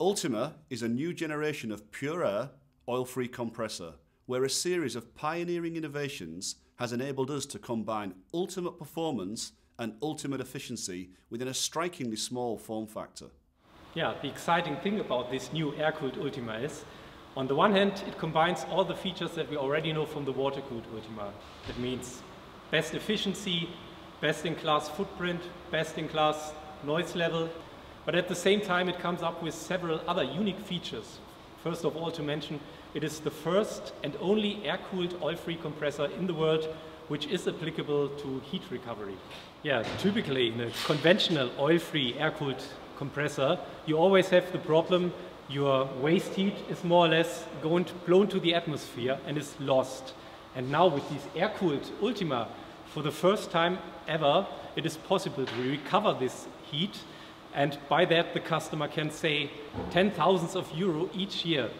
Ultima is a new generation of pure air, oil free compressor where a series of pioneering innovations has enabled us to combine ultimate performance and ultimate efficiency within a strikingly small form factor. Yeah, the exciting thing about this new air-cooled Ultima is, on the one hand, it combines all the features that we already know from the water-cooled Ultima. That means best efficiency, best-in-class footprint, best-in-class noise level, but at the same time it comes up with several other unique features. First of all to mention, it is the first and only air-cooled oil-free compressor in the world which is applicable to heat recovery. Yeah, typically in a conventional oil-free air-cooled compressor, you always have the problem your waste heat is more or less going to, blown to the atmosphere and is lost. And now with this air-cooled Ultima, for the first time ever, it is possible to recover this heat and by that the customer can save ten thousands of euro each year